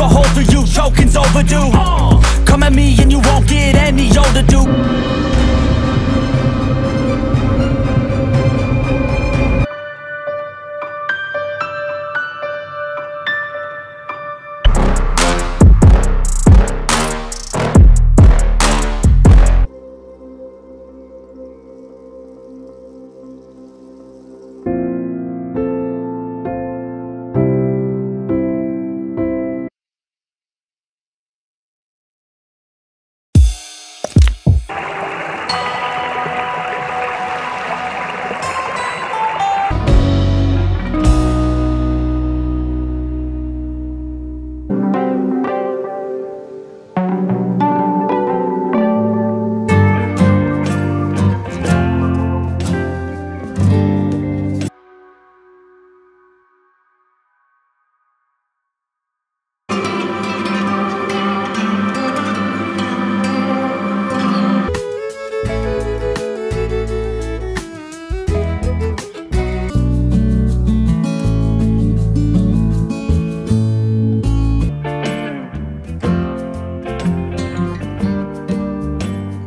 alcohol for you, choking's overdue. Come at me and you won't get any older, dude.